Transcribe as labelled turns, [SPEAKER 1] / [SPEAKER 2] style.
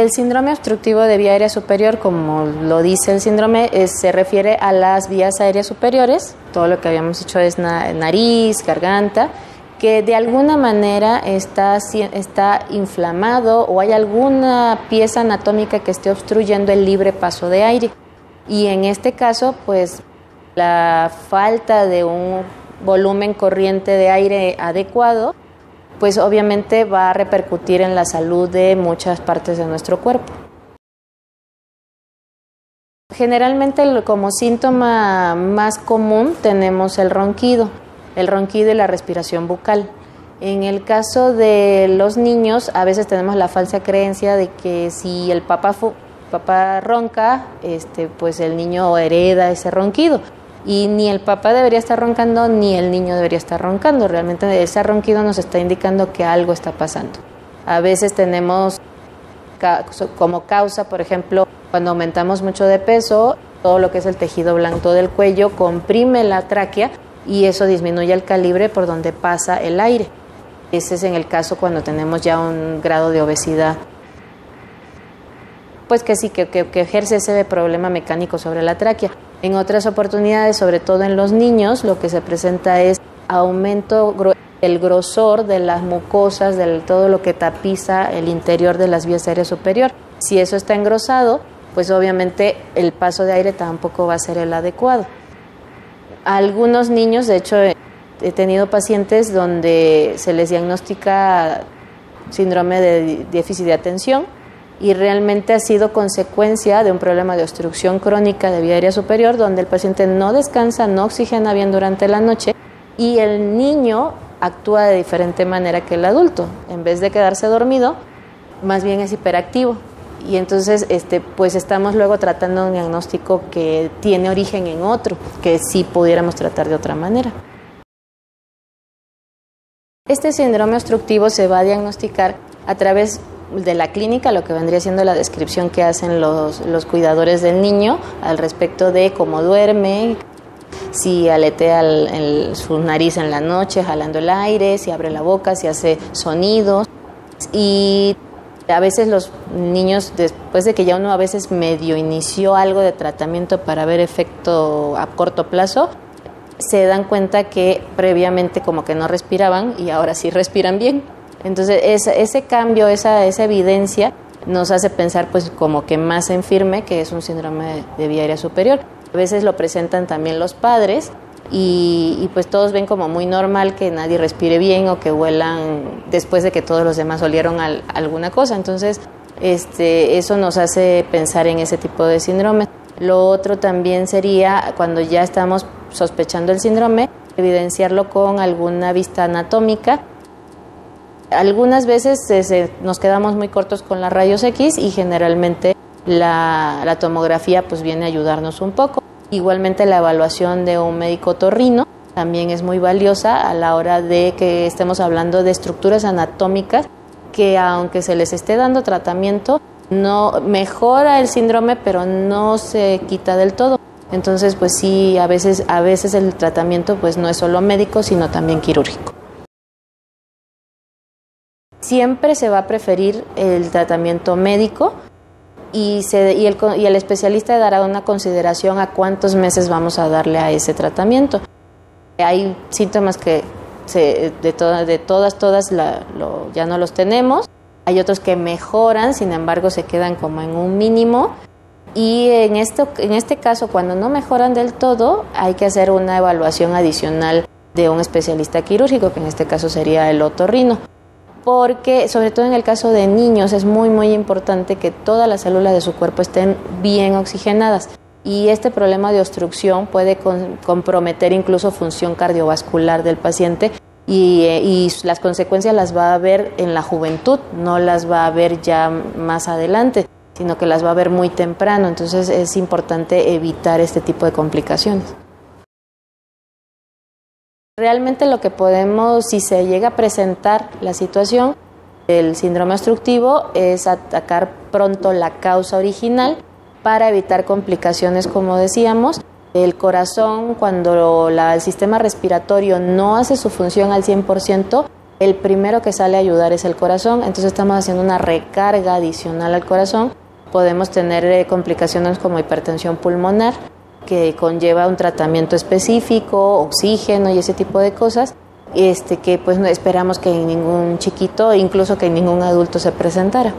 [SPEAKER 1] El síndrome obstructivo de vía aérea superior, como lo dice el síndrome, se refiere a las vías aéreas superiores, todo lo que habíamos dicho es nariz, garganta, que de alguna manera está, está inflamado o hay alguna pieza anatómica que esté obstruyendo el libre paso de aire. Y en este caso, pues la falta de un volumen corriente de aire adecuado, pues obviamente va a repercutir en la salud de muchas partes de nuestro cuerpo. Generalmente como síntoma más común tenemos el ronquido, el ronquido y la respiración bucal. En el caso de los niños, a veces tenemos la falsa creencia de que si el papá, ronca, este, pues el niño hereda ese ronquido y ni el papá debería estar roncando ni el niño debería estar roncando. Realmente ese ronquido nos está indicando que algo está pasando. A veces tenemos como causa, por ejemplo, cuando aumentamos mucho de peso, todo lo que es el tejido blanco del cuello comprime la tráquea y eso disminuye el calibre por donde pasa el aire. Ese es en el caso cuando tenemos ya un grado de obesidad. Pues que sí, que, que ejerce ese problema mecánico sobre la tráquea. En otras oportunidades, sobre todo en los niños, lo que se presenta es aumento del grosor de las mucosas, de todo lo que tapiza el interior de las vías aéreas superior. Si eso está engrosado, pues obviamente el paso de aire tampoco va a ser el adecuado. algunos niños, de hecho, he tenido pacientes donde se les diagnostica síndrome de déficit de atención y realmente ha sido consecuencia de un problema de obstrucción crónica de vía aérea superior donde el paciente no descansa, no oxigena bien durante la noche y el niño actúa de diferente manera que el adulto. En vez de quedarse dormido, más bien es hiperactivo. Y entonces, este, pues estamos luego tratando un diagnóstico que tiene origen en otro, que sí pudiéramos tratar de otra manera. Este síndrome obstructivo se va a diagnosticar a través de la clínica, lo que vendría siendo la descripción que hacen los, cuidadores del niño al respecto de cómo duerme, si aletea su nariz en la noche jalando el aire, si abre la boca, si hace sonidos. Y a veces los niños, después de que ya uno a veces medio inició algo de tratamiento para ver efecto a corto plazo, se dan cuenta que previamente como que no respiraban y ahora sí respiran bien. Entonces, ese, cambio, esa, esa evidencia nos hace pensar pues como que más en firme que es un síndrome de vía aérea superior. A veces lo presentan también los padres y, pues todos ven como muy normal que nadie respire bien o que huelan después de que todos los demás olieron alguna cosa. Entonces, este, eso nos hace pensar en ese tipo de síndrome. Lo otro también sería cuando ya estamos sospechando el síndrome, evidenciarlo con alguna vista anatómica algunas veces nos quedamos muy cortos con las rayos X y generalmente la, tomografía pues viene a ayudarnos un poco. Igualmente la evaluación de un médico torrino también es muy valiosa a la hora de que estemos hablando de estructuras anatómicas que aunque se les esté dando tratamiento, no mejora el síndrome, pero no se quita del todo. Entonces, pues sí, a veces, a veces el tratamiento pues no es solo médico, sino también quirúrgico siempre se va a preferir el tratamiento médico y, el, especialista dará una consideración a cuántos meses vamos a darle a ese tratamiento. Hay síntomas que de, de todas, todas ya no los tenemos. Hay otros que mejoran, sin embargo se quedan como en un mínimo. Y en, en este caso, cuando no mejoran del todo, hay que hacer una evaluación adicional de un especialista quirúrgico, que en este caso sería el otorrino porque sobre todo en el caso de niños es muy muy importante que todas las células de su cuerpo estén bien oxigenadas y este problema de obstrucción puede comprometer incluso función cardiovascular del paciente y, eh, y, las consecuencias las va a ver en la juventud, no las va a ver ya más adelante, sino que las va a ver muy temprano, entonces es importante evitar este tipo de complicaciones. Realmente lo que podemos, si se llega a presentar la situación del síndrome obstructivo, es atacar pronto la causa original para evitar complicaciones, como decíamos. El corazón, cuando el sistema respiratorio no hace su función al 100%, el primero que sale a ayudar es el corazón, entonces estamos haciendo una recarga adicional al corazón. Podemos tener eh, complicaciones como hipertensión pulmonar, que conlleva un tratamiento específico, oxígeno y ese tipo de cosas, este, que pues esperamos que ningún chiquito, incluso que ningún adulto se presentara.